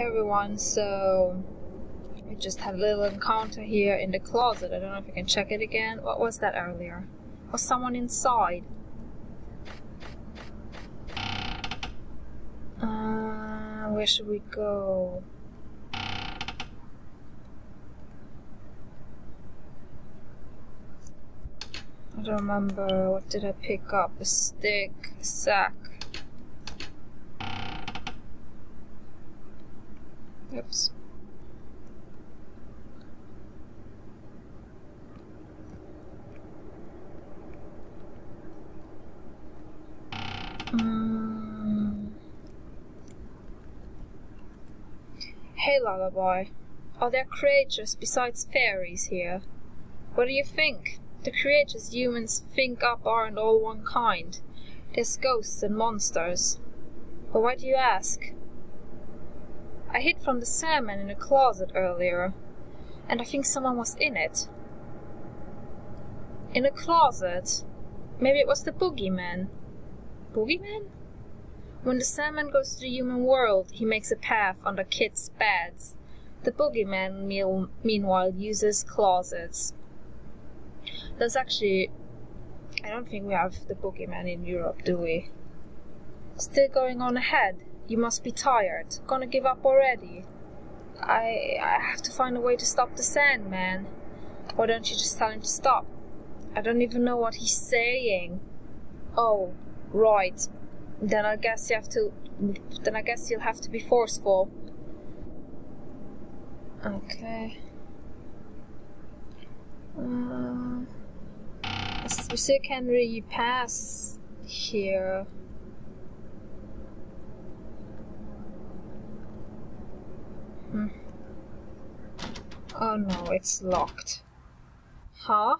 Everyone, so we just had a little encounter here in the closet. I don't know if I can check it again. What was that earlier? Was someone inside? Uh, where should we go? I don't remember. What did I pick up? A stick, a sack. Oops. Mm. Hey, Lullaby. Are there creatures besides fairies here? What do you think? The creatures humans think up aren't all one kind. There's ghosts and monsters. But why do you ask? I hid from the Sandman in a closet earlier, and I think someone was in it. In a closet? Maybe it was the boogeyman. Boogeyman? When the Sandman goes to the human world, he makes a path under kids' beds. The boogeyman, meanwhile, uses closets. There's actually. I don't think we have the boogeyman in Europe, do we? Still going on ahead. You must be tired. Gonna give up already? I I have to find a way to stop the Sandman. Why don't you just tell him to stop? I don't even know what he's saying. Oh, right. Then I guess you have to. Then I guess you'll have to be forceful. Okay. Uh, we still can't really pass here. Oh no, it's locked. Huh?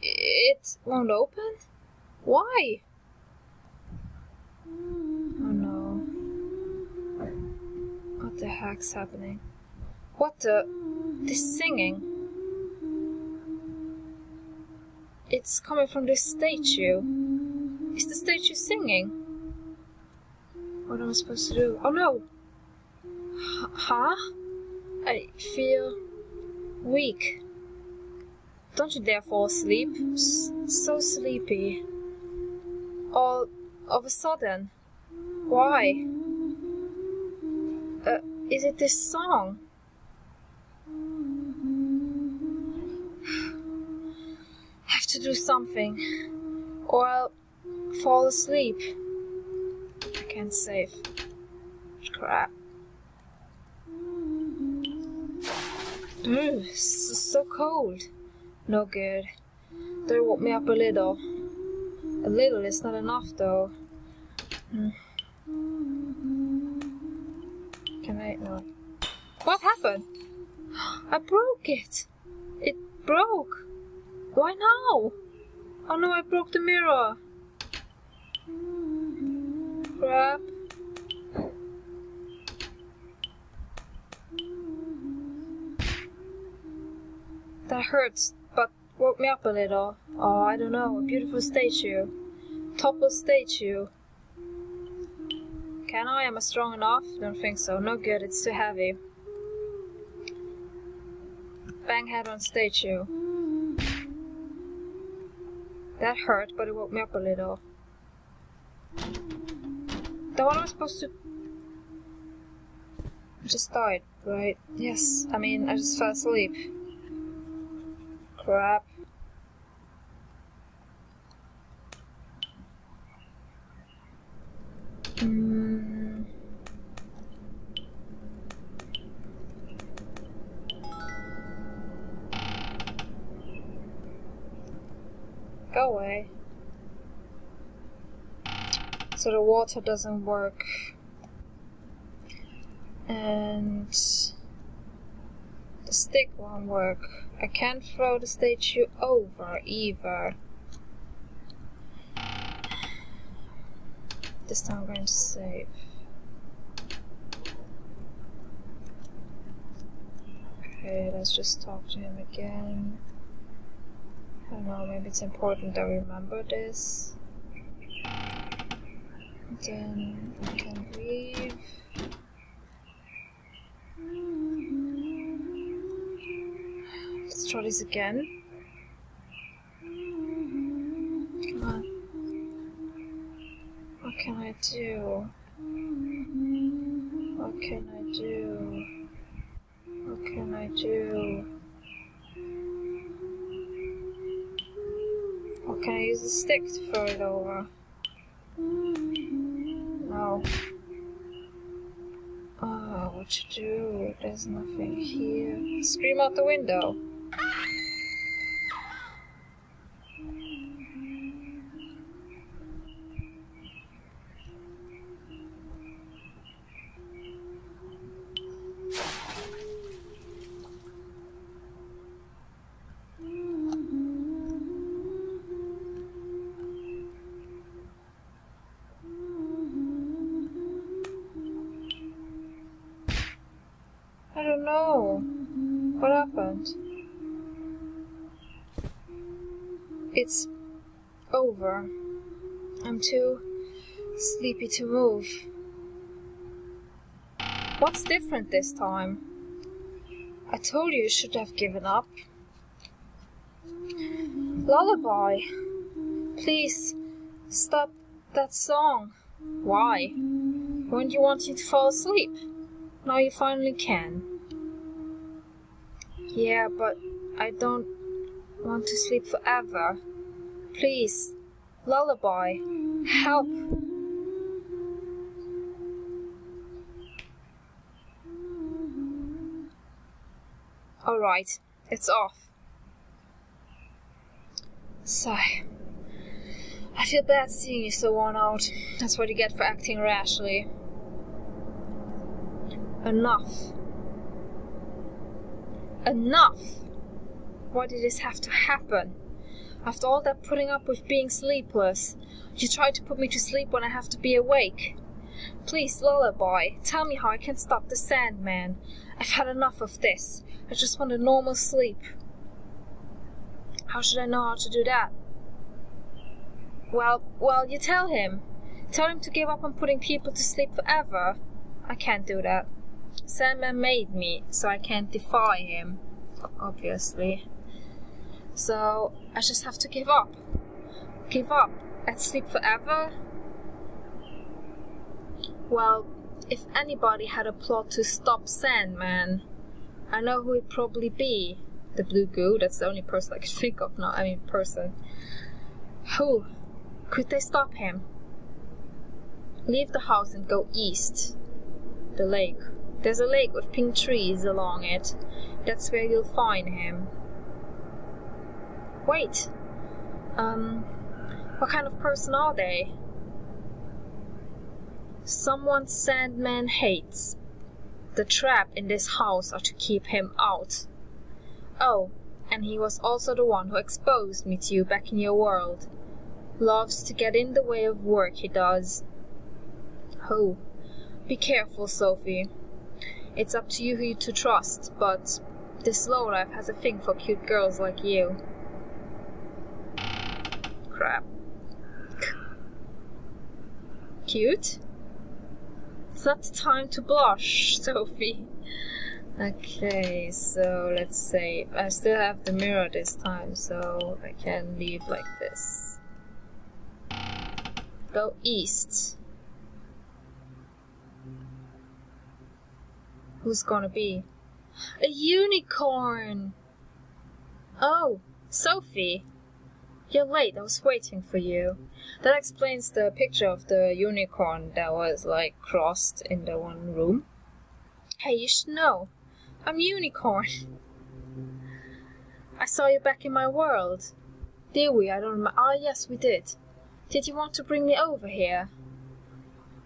It won't open? Why? Oh no. What the heck's happening? What the? This singing? It's coming from this statue. Is the statue singing? What am I supposed to do? Oh no! Huh? I feel weak. Don't you dare fall asleep. S so sleepy. All of a sudden. Why? Uh, is it this song? have to do something. Or I'll fall asleep. I can't save. Crap. Ugh, so cold. No good. They woke me up a little. A little is not enough though. Mm. Can I? No. What happened? I broke it. It broke. Why now? Oh no, I broke the mirror. Crap. That hurts, but woke me up a little. Oh, I don't know. A beautiful statue. Toppled statue. Can I? Am I strong enough? Don't think so. No good. It's too heavy. Bang head on statue. That hurt, but it woke me up a little. Then what am I supposed to... I just died, right? Yes. I mean, I just fell asleep crap. Mm. Go away. So the water doesn't work. And the stick won't work. I can't throw the statue over either. This time I'm going to save. Okay, let's just talk to him again. I don't know, maybe it's important that we remember this. Then we can leave. Try this again. What can I do? What can I do? What can I do? What can I use a stick to throw it over? No. Oh, what to do? There's nothing here. Scream out the window. Ah! sleepy to move. What's different this time? I told you you should have given up. Lullaby. Please stop that song. Why? Weren't you wanting to fall asleep? Now you finally can. Yeah, but I don't want to sleep forever. Please, lullaby, help. Alright, it's off. Sigh. I feel bad seeing you so worn out. That's what you get for acting rashly. Enough. Enough! Why did this have to happen? After all that putting up with being sleepless, you try to put me to sleep when I have to be awake. Please, lullaby, tell me how I can stop the Sandman. I've had enough of this. I just want a normal sleep. How should I know how to do that? Well, well, you tell him. Tell him to give up on putting people to sleep forever. I can't do that. Sandman made me, so I can't defy him, obviously. So I just have to give up. Give up and sleep forever? Well, if anybody had a plot to stop Sandman, I know who it'd probably be. The Blue Goo, that's the only person I can think of now. I mean, person. Who? Could they stop him? Leave the house and go east. The lake. There's a lake with pink trees along it. That's where you'll find him. Wait. Um, what kind of person are they? Someone Sandman hates. The trap in this house are to keep him out. Oh, and he was also the one who exposed me to you back in your world. Loves to get in the way of work, he does. Oh, be careful, Sophie. It's up to you who to trust, but this lowlife has a thing for cute girls like you. Crap. Cute? It's not the time to blush, Sophie. Okay, so let's say I still have the mirror this time, so I can leave like this. Go east. Who's gonna be? A unicorn! Oh, Sophie! You're late, I was waiting for you. That explains the picture of the unicorn that was like crossed in the one room. Hey, you should know. I'm Unicorn. I saw you back in my world. Did we? I don't remember. Ah, yes, we did. Did you want to bring me over here?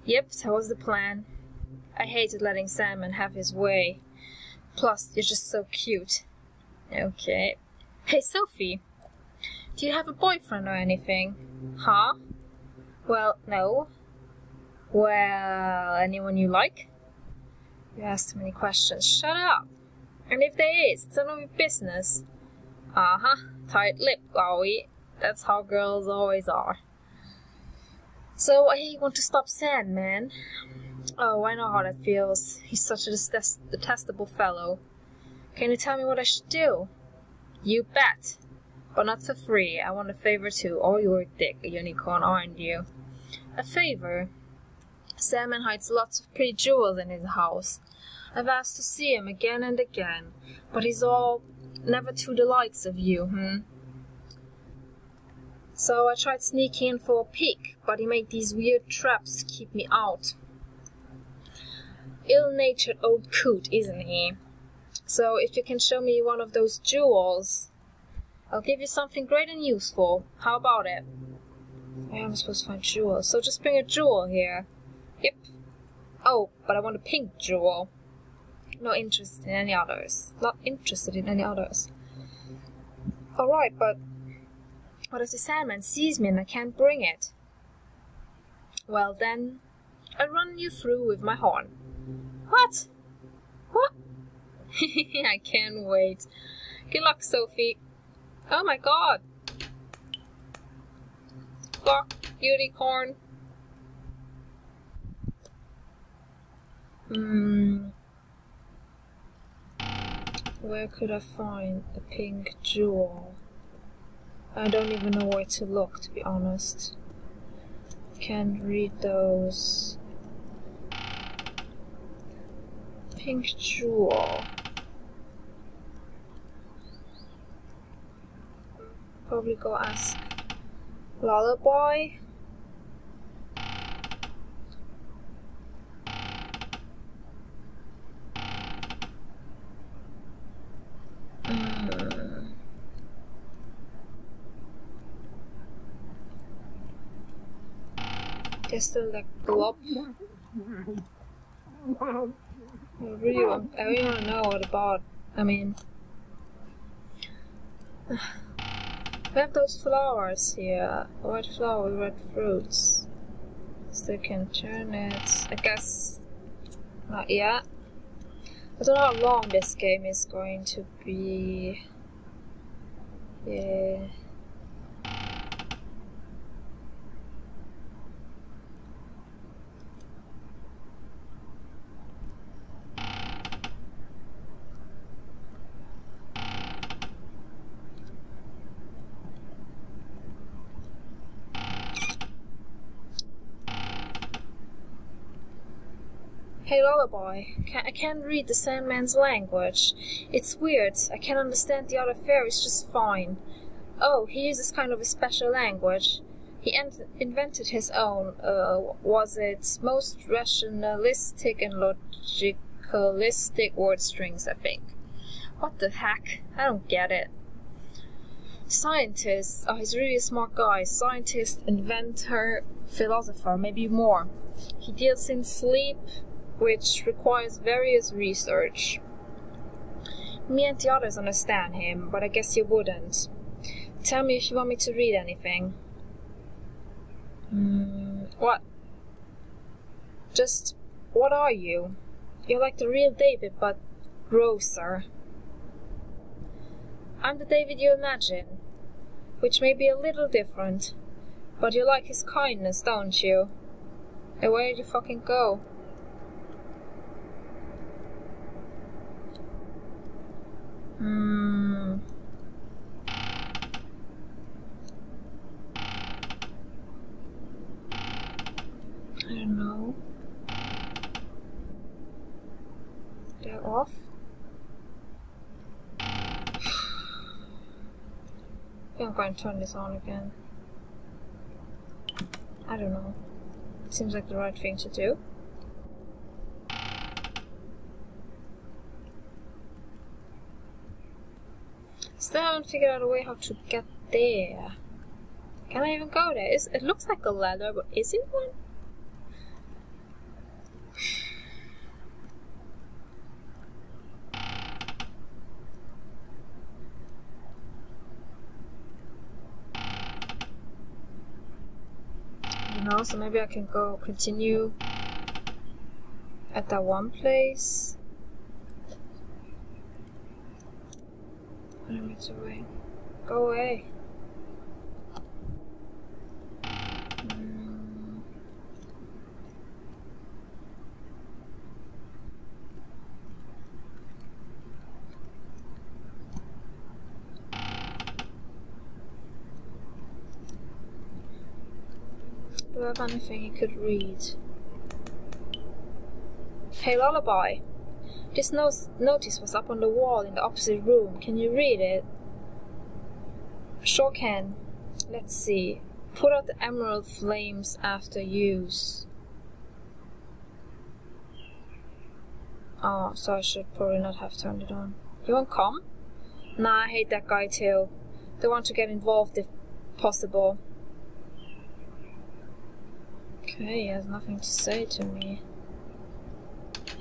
Yep, that was the plan. I hated letting Sandman have his way. Plus, you're just so cute. Okay. Hey, Sophie. Do you have a boyfriend or anything? Huh? Well, no. Well, anyone you like? You ask too many questions. Shut up. And if there is, it's none of your business. Uh huh. Tight lip, are we? That's how girls always are. So I want to stop Sandman. Oh, I know how that feels. He's such a detest- detestable fellow. Can you tell me what I should do? You bet. But not for free. I want a favor too. Or you're dick, a unicorn, aren't you? A favor? Sandman hides lots of pretty jewels in his house. I've asked to see him again and again, but he's all never to the likes of you, hmm? So I tried sneaking in for a peek, but he made these weird traps to keep me out. Ill-natured old coot, isn't he? So if you can show me one of those jewels, I'll give you something great and useful. How about it? I am supposed to find jewels, so just bring a jewel here. Yep. Oh, but I want a pink jewel. Not interested in any others. Not interested in any others. Alright, but what if the Sandman sees me and I can't bring it? Well then, I'll run you through with my horn. What? What? I can't wait. Good luck, Sophie. Oh my god. Fuck, unicorn. Hmm. Where could I find a pink jewel? I don't even know where to look, to be honest. Can't read those. Pink jewel. Probably go ask Lullaby. Hmm. Just like glop. I really want, I really want to know what about. I mean, we have those flowers here. White flower, red fruits. Still can turn it. I guess not yet. I don't know how long this game is going to be. Yeah. Lullaby, I can't read the Sandman's language. It's weird, I can understand the other fairies just fine. Oh, he uses kind of a special language. He invented his own. Uh, was it most rationalistic and logicalistic word strings, I think. What the heck? I don't get it. Scientist. Oh, he's really a smart guy. Scientist, inventor, philosopher, maybe more. He deals in sleep, which requires various research. Me and the others understand him, but I guess you wouldn't. Tell me if you want me to read anything. Mm, what? Just, what are you? You're like the real David, but grosser. I'm the David you imagine, which may be a little different, but you like his kindness, don't you? And where did you fucking go? Hmm. I don't know. They're off. I'm going to turn this on again. I don't know. It seems like the right thing to do. Still haven't figured out a way how to get there. Can I even go there? Is, it looks like a ladder, but is it one? You know, so maybe I can go continue at that one place. it's away. Go away. Do I have anything you could read? Hey Lullaby. This notice was up on the wall in the opposite room. Can you read it? Sure can. Let's see. Put out the emerald flames after use. Oh, so I should probably not have turned it on. You won't come? Nah, I hate that guy too. They want to get involved if possible. Okay, he has nothing to say to me.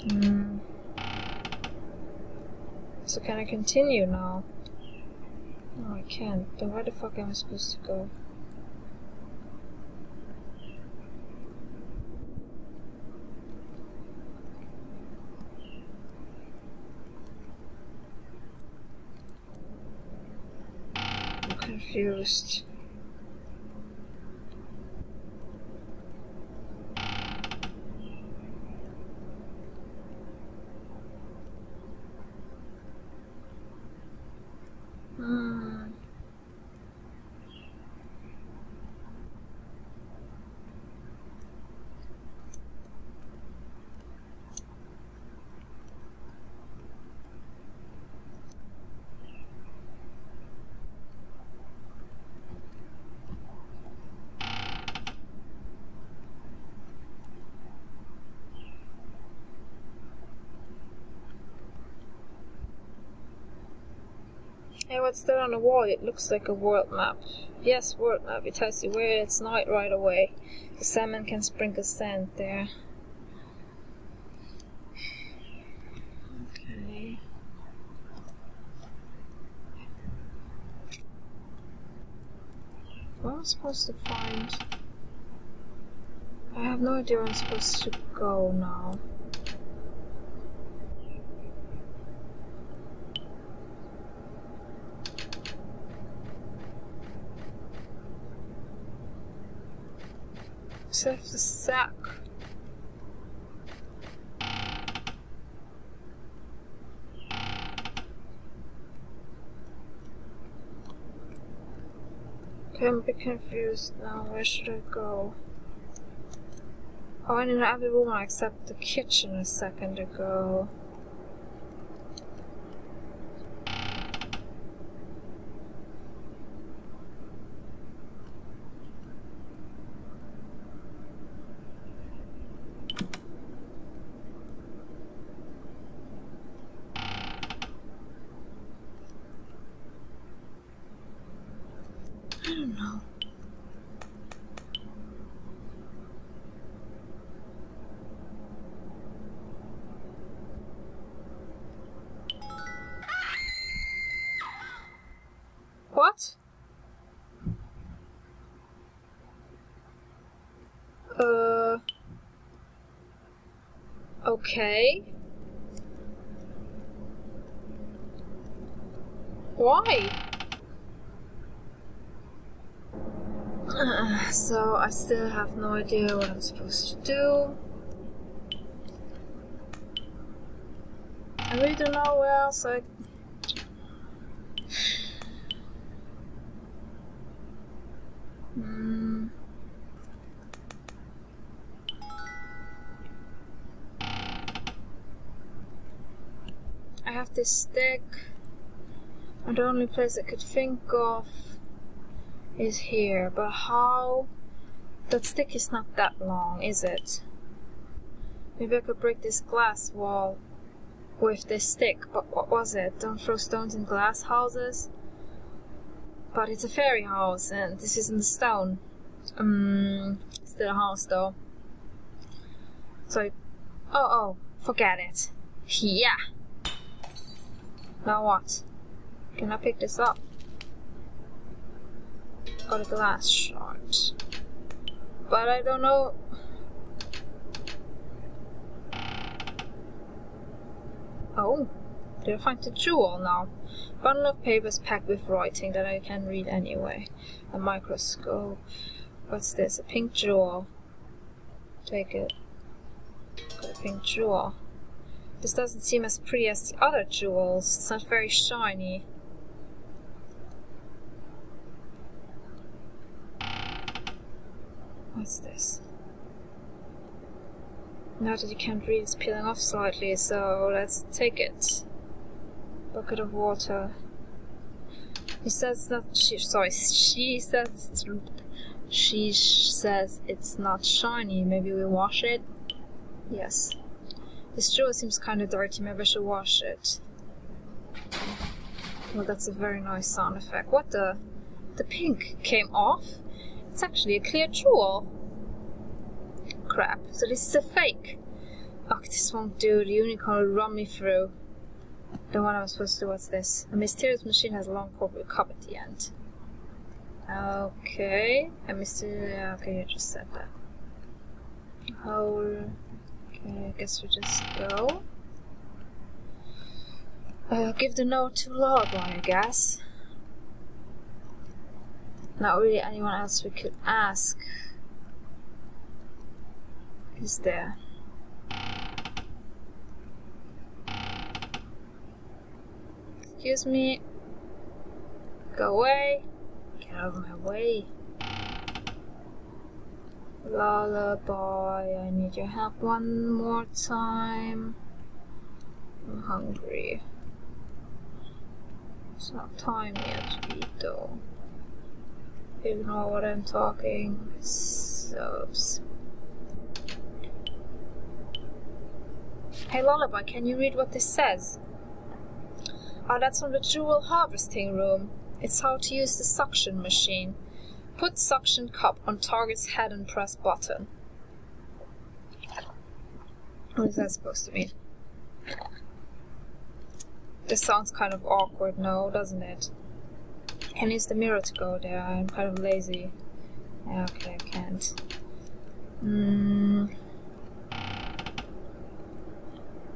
Hmm. So can I continue now? No, I can't. Then where the fuck am I supposed to go? I'm confused. Hmm. Hey, what's that on the wall? It looks like a world map. Yes, world map. It tells you where it's night right away. The Sandman can sprinkle sand there. Okay. Where am I supposed to find? I have no idea where I'm supposed to go now. The sack. I'm a confused now. Where should I go? Oh, I in every room except the kitchen a second ago. Don't know. What? Uh. Okay. Why? Still have no idea what I'm supposed to do. I really don't know where else I. Hmm. I have this stick, and the only place I could think of is here, but how? That stick is not that long, is it? Maybe I could break this glass wall with this stick, but what was it? Don't throw stones in glass houses? But it's a fairy house, and this isn't stone. Um, still a house though. So, I, oh, oh, forget it. Yeah. Now what? Can I pick this up? Got a glass shard. But I don't know. Oh, did I find the jewel now? Bundle of papers packed with writing that I can read anyway. A microscope. What's this? A pink jewel. Take it. Got a pink jewel. This doesn't seem as pretty as the other jewels. It's not very shiny. What's this? Now that you can't read, it's peeling off slightly, so let's take it. Bucket of water. He says that she, sorry, she says, she says it's not shiny. Maybe we wash it? Yes. This straw seems kind of dirty, maybe I should wash it. Well, that's a very nice sound effect. What the? The pink came off? It's actually a clear jewel. Crap, so this is a fake. Ugh, this won't do. The unicorn will run me through. The one I'm supposed to do, what's this? A mysterious machine has a long a cup at the end. Okay, a mysterious... Okay, you just said that. Hole... Okay, I guess we just go. Uh, give the note to Lord one, I guess. Not really anyone else we could ask. Is there? Excuse me. Go away. Get out of my way. Lullaby, I need your help one more time. I'm hungry. It's not time yet to eat though. Ignore what I'm talking. Subs. Hey Lullaby, can you read what this says? Oh, that's from the jewel harvesting room. It's how to use the suction machine. Put suction cup on target's head and press button. What is that supposed to mean? This sounds kind of awkward, no, doesn't it? Can use the mirror to go there. I'm kind of lazy. Okay, I can't. Hmm.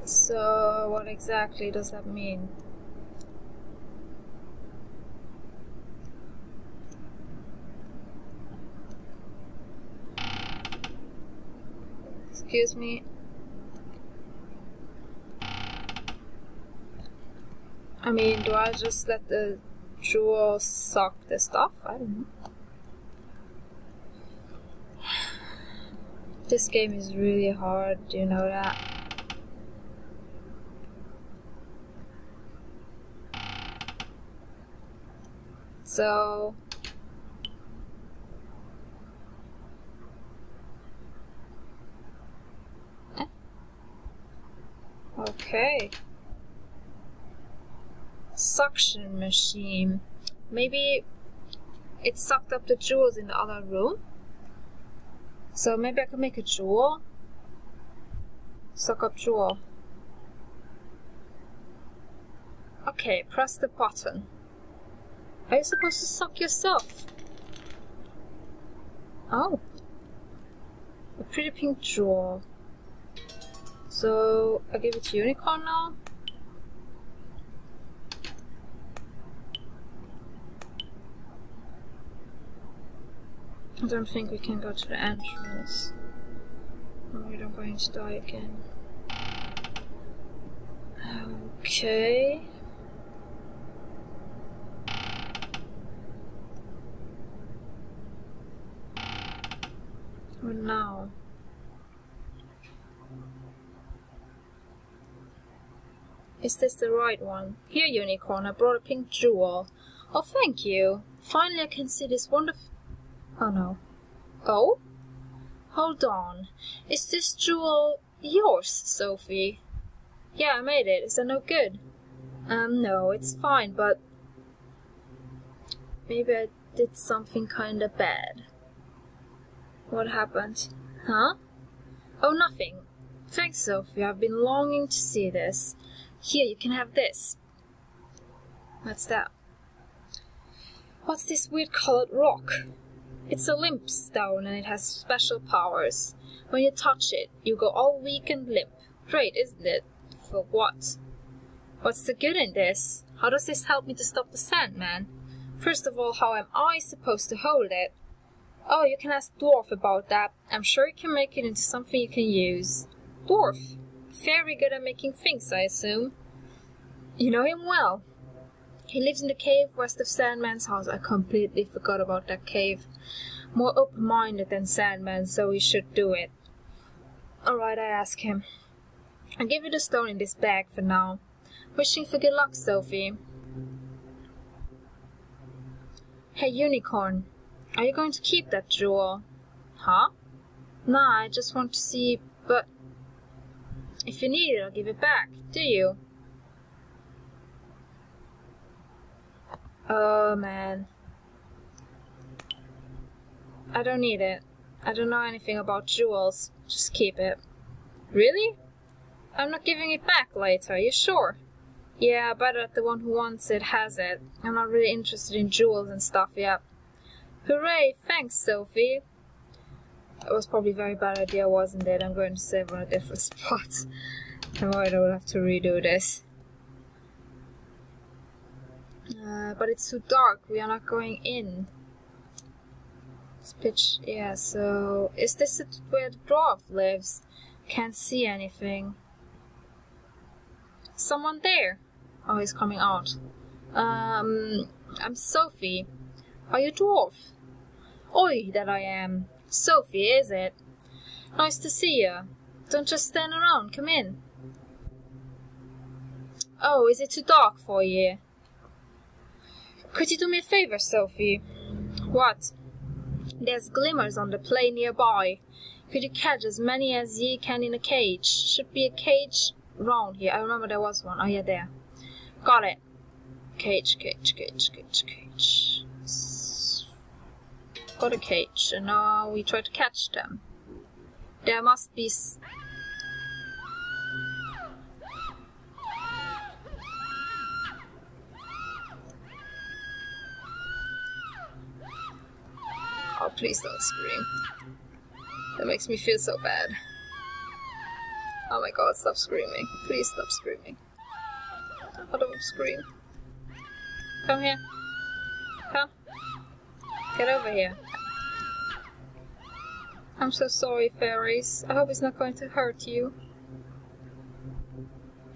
So, what exactly does that mean? Excuse me. I mean, do I just let the jewel suck the stuff? I don't know. This game is really hard, do you know that? So... Okay suction machine. Maybe it sucked up the jewels in the other room. So maybe I could make a jewel. Suck up jewel. Okay, press the button. Are you supposed to suck yourself? Oh. A pretty pink jewel. So I give it to Unicorn now. I don't think we can go to the entrance. Oh, or we're not going to die again. Okay. What now? Is this the right one? Here, Unicorn, I brought a pink jewel. Oh, thank you. Finally I can see this wonderful Oh no. Oh? Hold on. Is this jewel yours, Sophie? Yeah, I made it. Is that no good? Um, no, it's fine, but maybe I did something kinda bad. What happened? Huh? Oh, nothing. Thanks, Sophie. I've been longing to see this. Here, you can have this. What's that? What's this weird colored rock? It's a limp stone and it has special powers. When you touch it, you go all weak and limp. Great, isn't it? For what? What's the good in this? How does this help me to stop the Sandman? First of all, how am I supposed to hold it? Oh, you can ask Dwarf about that. I'm sure he can make it into something you can use. Dwarf? Very good at making things, I assume. You know him well. He lives in the cave west of Sandman's house. I completely forgot about that cave. More open-minded than Sandman, so he should do it. Alright, I ask him. I'll give you the stone in this bag for now. Wishing for good luck, Sophie. Hey, Unicorn. Are you going to keep that jewel? Huh? Nah, I just want to see, but... If you need it, I'll give it back. Do you? Oh, man. I don't need it. I don't know anything about jewels. Just keep it. Really? I'm not giving it back later, Are you sure? Yeah, but that the one who wants it has it. I'm not really interested in jewels and stuff yet. Hooray! Thanks, Sophie! That was probably a very bad idea, wasn't it? I'm going to save on a different spot. Worried I will have to redo this. Uh, but it's too dark, we are not going in. It's pitch, yeah, so... Is this where the dwarf lives? Can't see anything. Someone there! Oh, he's coming out. Um, I'm Sophie. Are you dwarf? Oi, that I am. Sophie, is it? Nice to see you. Don't just stand around, come in. Oh, is it too dark for you? Could you do me a favor, Sophie? What? There's glimmers on the plain nearby. Could you catch as many as ye can in a cage? Should be a cage round here. I remember there was one. Oh yeah, there. Got it. Cage, cage, cage, cage, cage. Got a cage, and now we try to catch them. There must be... Oh, please don't scream. That makes me feel so bad. Oh my god, stop screaming. Please stop screaming. I don't scream. Come here. Come. Get over here. I'm so sorry, fairies. I hope it's not going to hurt you.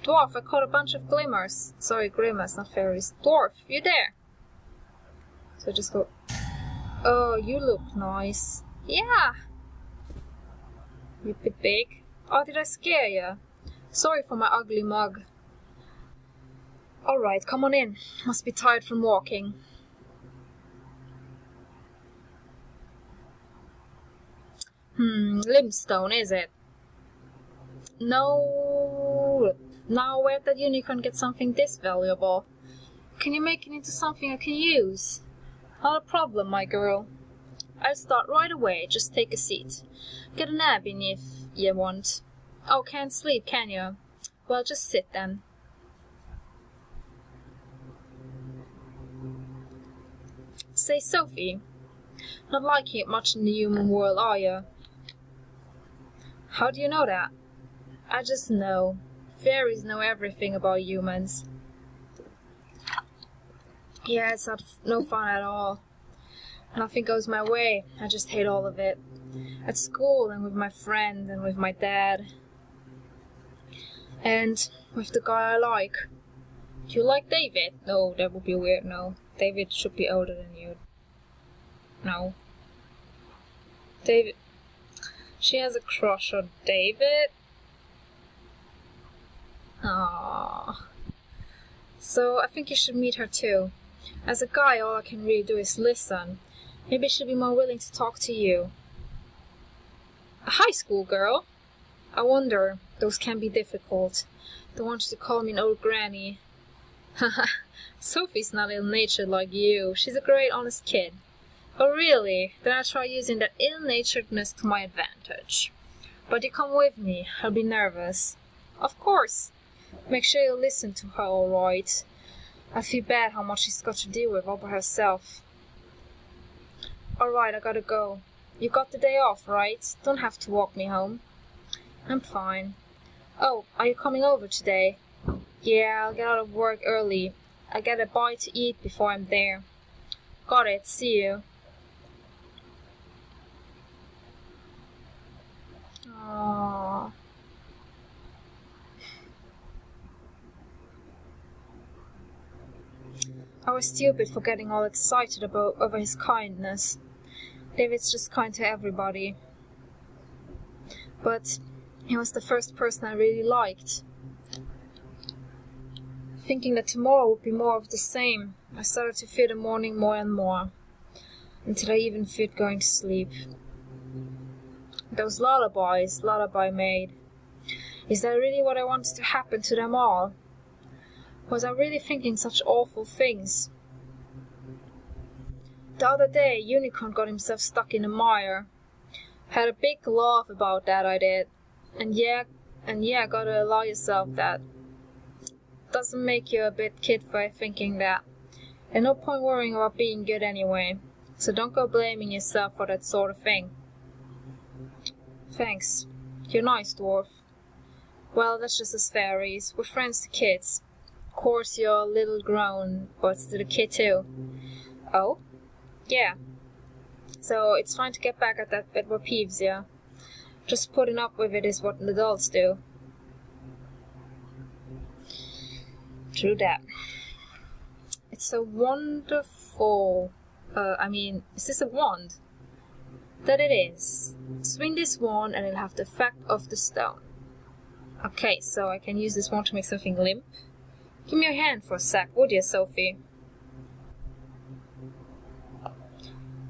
Dwarf, I caught a bunch of glimmers. Sorry, grimace, not fairies. Dwarf, you there? So just go... Oh, you look nice. Yeah! You bit big. Oh, did I scare you? Sorry for my ugly mug. Alright, come on in. Must be tired from walking. Hmm, limestone, is it? No. Now where did unicorn get something this valuable? Can you make it into something I can use? Not a problem, my girl. I'll start right away, just take a seat. Get a nap in if you want. Oh, can't sleep, can you? Well, just sit then. Say, Sophie, not liking it much in the human world, are you? How do you know that? I just know. Fairies know everything about humans. Yeah, it's not no fun at all. Nothing goes my way. I just hate all of it. At school and with my friends and with my dad. And with the guy I like. Do you like David? No, that would be weird, no. David should be older than you. No. David. She has a crush on David? Aww. So I think you should meet her too. As a guy, all I can really do is listen. Maybe she'll be more willing to talk to you. A high school girl? I wonder. Those can be difficult. Don't want you to call me an old granny. Haha, Sophie's not ill-natured like you. She's a great, honest kid. Oh, really? Then I'll try using that ill-naturedness to my advantage. But you come with me. I'll be nervous. Of course. Make sure you listen to her all right. I feel bad how much she's got to deal with all by herself. Alright, I gotta go. You got the day off, right? Don't have to walk me home. I'm fine. Oh, are you coming over today? Yeah, I'll get out of work early. I get a bite to eat before I'm there. Got it. See you. Aww. I was stupid for getting all excited about over his kindness. David's just kind to everybody. But he was the first person I really liked. Thinking that tomorrow would be more of the same, I started to fear the morning more and more, until I even feared going to sleep. Those lullabies Lullaby made. Is that really what I wanted to happen to them all? Was I really thinking such awful things? The other day, Unicorn got himself stuck in a mire. Had a big laugh about that, I did. And yeah, and yeah, gotta allow yourself that. Doesn't make you a bit kid for thinking that. And no point worrying about being good anyway. So don't go blaming yourself for that sort of thing. Thanks. You're nice, dwarf. Well, that's just as fairies. We're friends to kids. Course, you're a little grown, but still a kid too. Oh? Yeah. So it's fine to get back at that what peeves yeah? Just putting up with it is what adults do. True that. It's a wonderful. Uh, I mean, is this a wand? That it is. Swing this wand and it'll have the effect of the stone. Okay, so I can use this wand to make something limp. Give me your hand for a sec, oh would you, Sophie?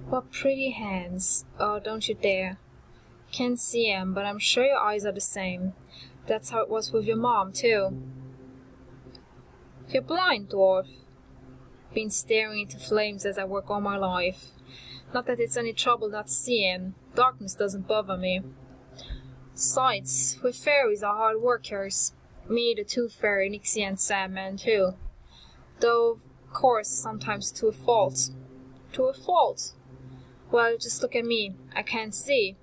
What pretty hands. Oh, don't you dare. Can't see 'em, but I'm sure your eyes are the same. That's how it was with your mom, too. You're blind, dwarf. Been staring into flames as I work all my life. Not that it's any trouble not seeing. Darkness doesn't bother me. Sights, we fairies are hard workers. Me, the Tooth Fairy, Nixie, and Sandman, too. Though, of course, sometimes to a fault. To a fault? Well, just look at me. I can't see.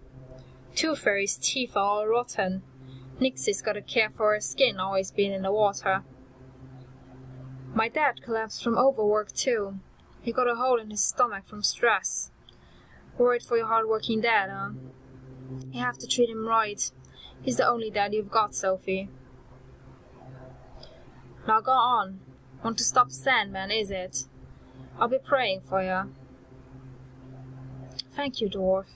Tooth Fairy's teeth are all rotten. Nixie's gotta care for her skin always being in the water. My dad collapsed from overwork, too. He got a hole in his stomach from stress. Worried for your hard-working dad, huh? You have to treat him right. He's the only dad you've got, Sophie. Now go on. Want to stop Sandman, is it? I'll be praying for you. Thank you, Dwarf.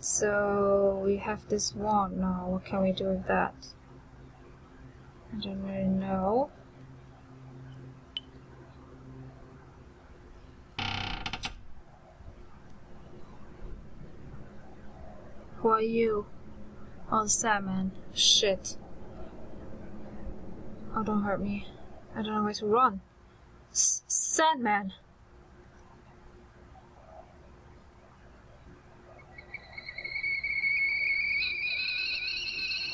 So we have this wand now. What can we do with that? I don't really know. Who are you? Oh, Sandman. Shit. Oh, don't hurt me. I don't know where to run. S Sandman!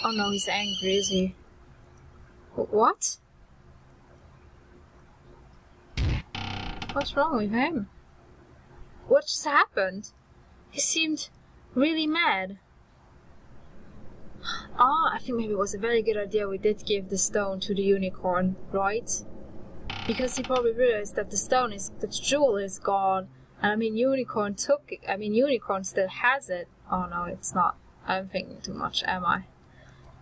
Oh no, he's angry, is he? What? What's wrong with him? What just happened? He seemed really mad. Ah, I think maybe it was a very good idea we did give the stone to the unicorn, right? Because he probably realized that the stone is, the jewel is gone. And I mean, unicorn took it. I mean, unicorn still has it. Oh no, it's not. I'm thinking too much, am I?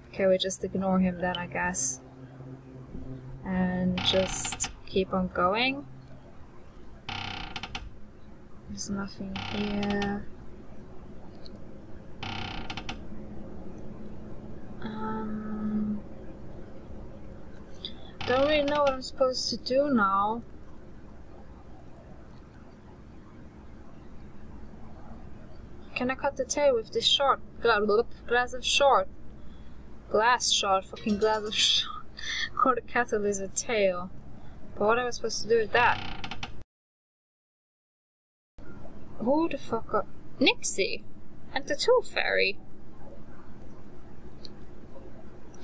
Okay, we just ignore him then, I guess. And just keep on going. There's nothing here. Um, don't really know what I'm supposed to do now. Can I cut the tail with this short glass of short? glass shot, fucking glass of shot. Called a cattle lizard tail. But what am I supposed to do with that? Who the fuck are... Nixie! And the Tooth Fairy!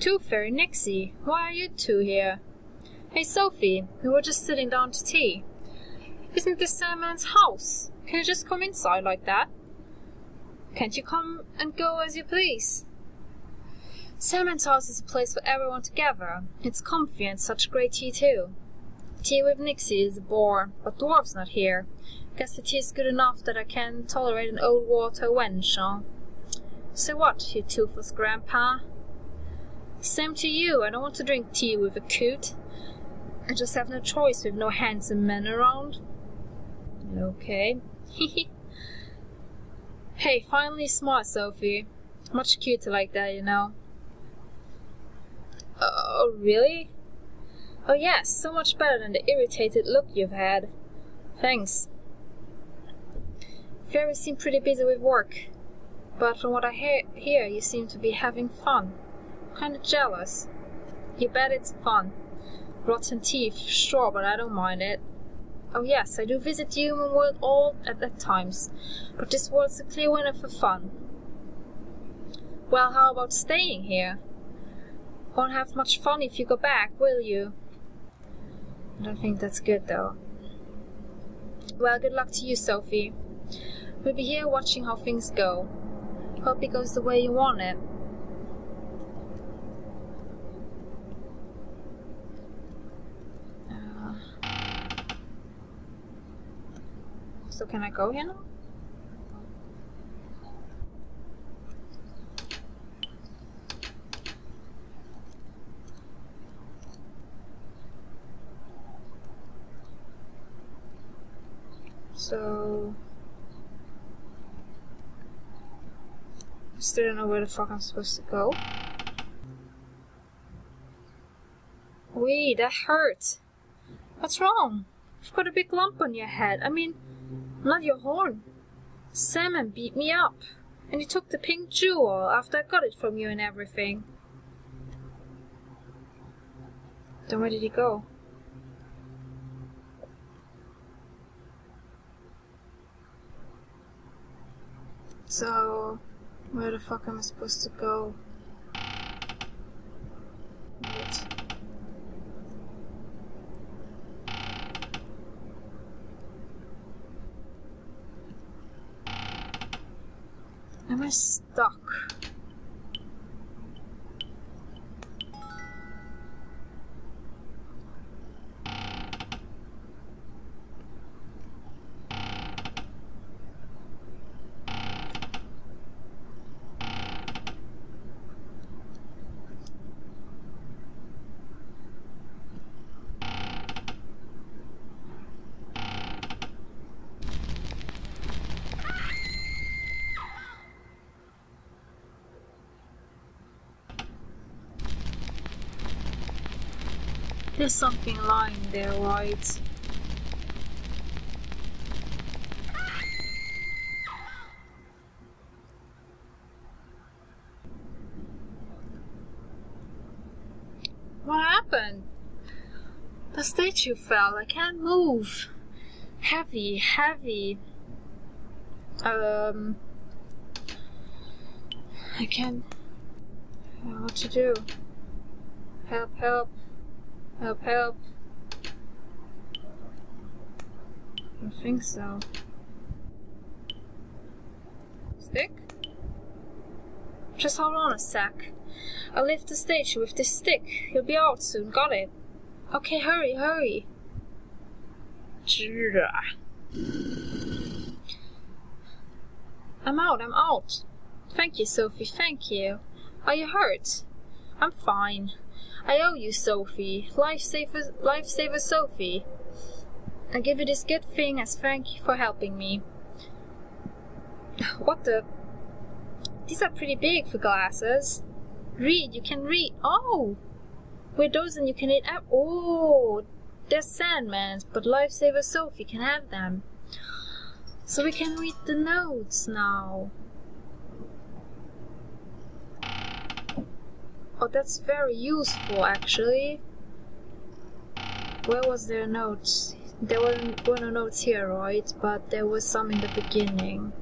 Tooth Fairy, Nixie, why are you two here? Hey Sophie, we were just sitting down to tea. Isn't this Sandman's house? Can you just come inside like that? Can't you come and go as you please? Sandman's house is a place for everyone to gather. It's comfy and such great tea too. Tea with Nixie is a bore, but Dwarf's not here. Guess the tea is good enough that I can tolerate an old water wench, huh? So what, you toothless grandpa? Same to you. I don't want to drink tea with a coot. I just have no choice with no handsome men around. Okay. hey, finally smart, Sophie. Much cuter like that, you know. Oh, really? Oh, yes, so much better than the irritated look you've had. Thanks. Fairy seem pretty busy with work, but from what I hear, hear you seem to be having fun. Kinda jealous. You bet it's fun. Rotten teeth, sure, but I don't mind it. Oh yes, I do visit the human world all at, at times, but this world's a clear winner for fun. Well, how about staying here? Won't have much fun if you go back, will you? I don't think that's good though. Well, good luck to you, Sophie. We'll be here watching how things go. Hope it goes the way you want it. Uh, so can I go here now? So I Still don't know where the fuck I'm supposed to go. Wait, that hurts. What's wrong? You've got a big lump on your head. I mean, not your horn. Sandman beat me up. And he took the pink jewel after I got it from you and everything. Then where did he go? So, where the fuck am I supposed to go? Wait. Am I stuck? There's something lying there, right? What happened? The statue fell. I can't move. Heavy, heavy. Um. I can't. What to do? Help, help. Help, help. I think so. Stick? Just hold on a sec. I'll lift the statue with this stick. He'll be out soon. Got it? Okay, hurry, hurry. I'm out, I'm out. Thank you, Sophie, thank you. Are you hurt? I'm fine. I owe you, Sophie. Lifesaver, lifesaver Sophie. I give you this good thing as thank you for helping me. What the? These are pretty big for glasses. Read, you can read. Oh! With those and you can eat up. Oh! They're Sandman's, but Lifesaver Sophie can have them. So we can read the notes now. Oh, that's very useful actually. Where was there notes? There weren't, were no notes here, right? But there was some in the beginning.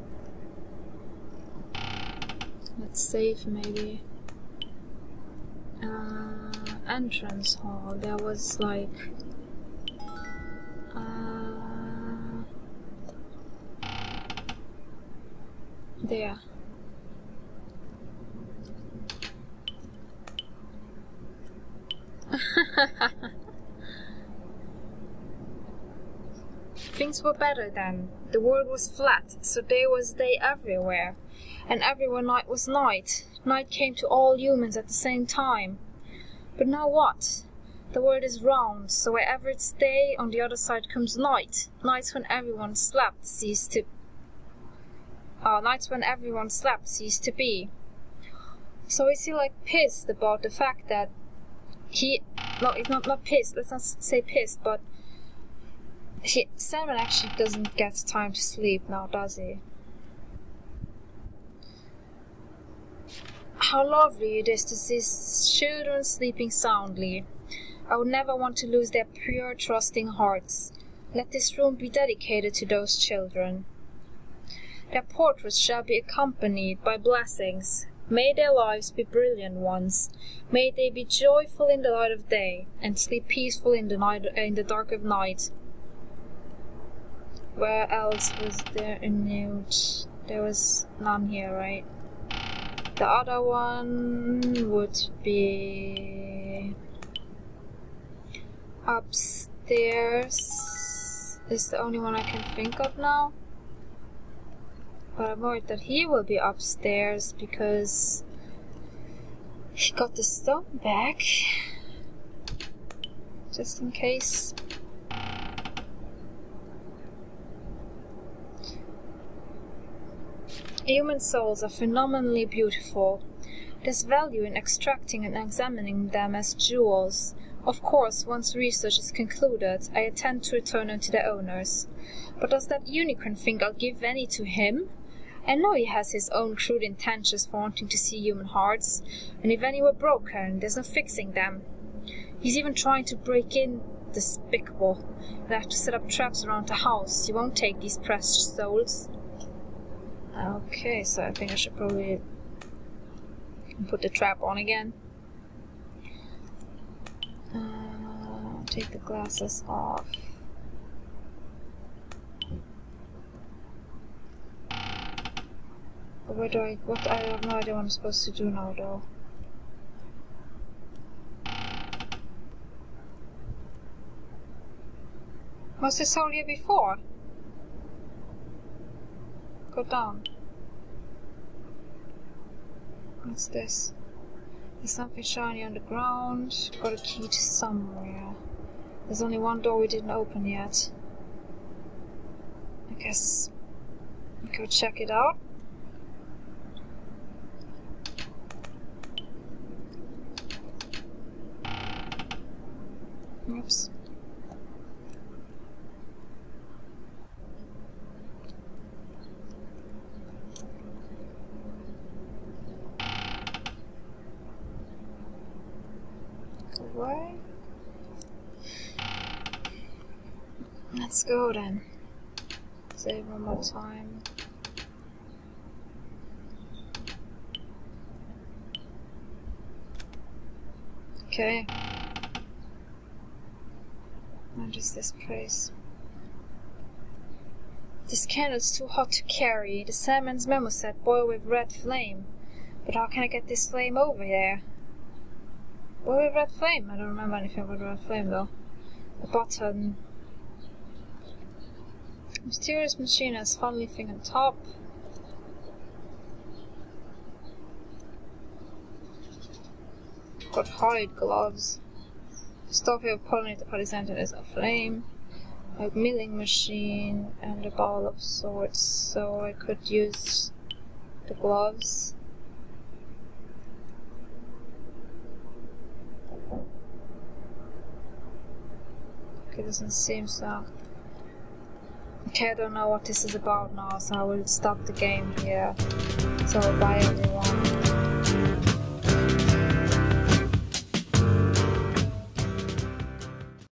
Let's save maybe. Uh, entrance hall. There was like. Uh, there. Things were better then. The world was flat, so day was day everywhere, and everywhere night was night. Night came to all humans at the same time. But now what? The world is round, so wherever it's day, on the other side comes night. Nights when everyone slept ceased to. Uh, nights when everyone slept ceased to be. So is he like pissed about the fact that he? No, he's not not pissed. Let's not say pissed, but he Sandman actually doesn't get time to sleep now, does he? How lovely it is to see children sleeping soundly. I would never want to lose their pure, trusting hearts. Let this room be dedicated to those children. Their portraits shall be accompanied by blessings. May their lives be brilliant ones. May they be joyful in the light of day, and sleep peaceful in the night uh, in the dark of night. Where else was there a note? There was none here, right? The other one would be upstairs. Is the only one I can think of now. But I'm worried that he will be upstairs because he got the stone back. Just in case. Human souls are phenomenally beautiful. There's value in extracting and examining them as jewels. Of course, once research is concluded, I intend to return them to their owners. But does that unicorn think I'll give any to him? I know he has his own crude intentions for wanting to see human hearts, and if any were broken, there's no fixing them. He's even trying to break in despicable. I have to set up traps around the house. He won't take these precious souls. Okay, so I think I should probably put the trap on again. Uh, take the glasses off. Where do I, what, I have no idea what I'm supposed to do now though. Was this all here before? Go down. What's this? There's something shiny on the ground. Got a key to somewhere. There's only one door we didn't open yet. I guess go check it out. Oops. Away. Let's go then. Save one more time. Okay. What is this place? This candle's too hot to carry. The Sandman's memo said boil with red flame. But how can I get this flame over there? Boil with red flame? I don't remember anything about red flame though. The button. Mysterious machine has funny thing on top. Got hide gloves. Stop here pollinator polycenter is a flame. A milling machine and a ball of sorts, so I could use the gloves. Okay, doesn't seem so. Okay, I don't know what this is about now, so I will stop the game here. So bye